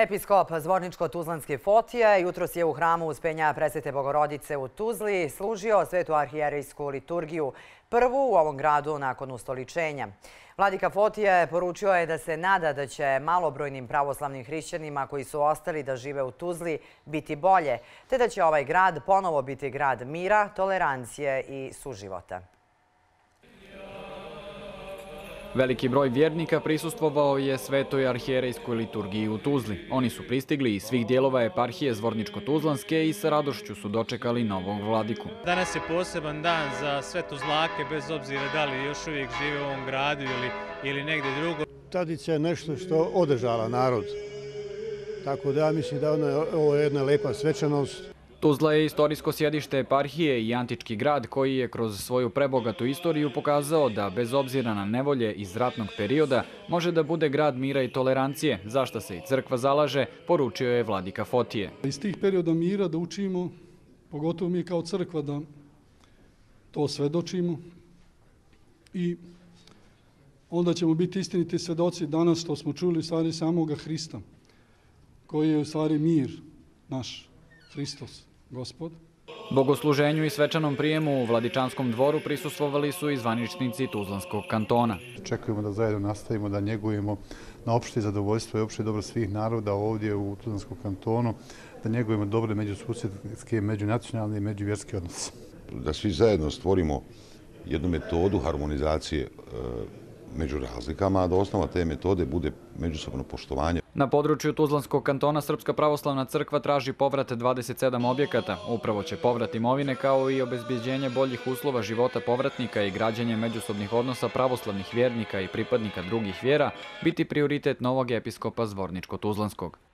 Episkop Zvorničko-Tuzlanske Fotije jutros je u hramu uspenja presvete Bogorodice u Tuzli služio svetu arhijerejsku liturgiju prvu u ovom gradu nakon ustoličenja. Vladika Fotije poručio je da se nada da će malobrojnim pravoslavnim hrišćanima koji su ostali da žive u Tuzli biti bolje, te da će ovaj grad ponovo biti grad mira, tolerancije i suživota. Veliki broj vjernika prisustvovao je svetoj arhijerejskoj liturgiji u Tuzli. Oni su pristigli iz svih dijelova eparhije Zvorničko-Tuzlanske i sa radošću su dočekali novog vladiku. Danas je poseban dan za sve Tuzlake, bez obzira da li još uvijek žive u ovom gradu ili negdje drugo. Tradicija je nešto što održala narod. Tako da ja mislim da ovo je jedna lepa svečanost. Tuzla je istorijsko sjedište eparhije i antički grad koji je kroz svoju prebogatu istoriju pokazao da bez obzira na nevolje iz ratnog perioda može da bude grad mira i tolerancije, zašto se i crkva zalaže, poručio je vladika Fotije. Iz tih perioda mira da učimo, pogotovo mi kao crkva da to svedočimo i onda ćemo biti istiniti svedoci danas što smo čuli u stvari samoga Hrista, koji je u stvari mir naš, Hristos gospod. Bogosluženju i svečanom prijemu u Vladičanskom dvoru prisustvovali su i zvaničnici Tuzlanskog kantona. Čekujemo da zajedno nastavimo da njegujemo na opšte zadovoljstvo i opšte dobro svih naroda ovdje u Tuzlanskom kantonu, da njegujemo dobre međususjedske, međunacionalne i međuvjerske odnose. Da svi zajedno stvorimo jednu metodu harmonizacije e, među razlikama, a da osnova te metode bude međusobno poštovanje. Na području Tuzlanskog kantona Srpska pravoslavna crkva traži povrat 27 objekata. Upravo će povrat imovine kao i obezbjeđenje boljih uslova života povratnika i građanje međusobnih odnosa pravoslavnih vjernika i pripadnika drugih vjera biti prioritet novog episkopa Zvorničko-Tuzlanskog.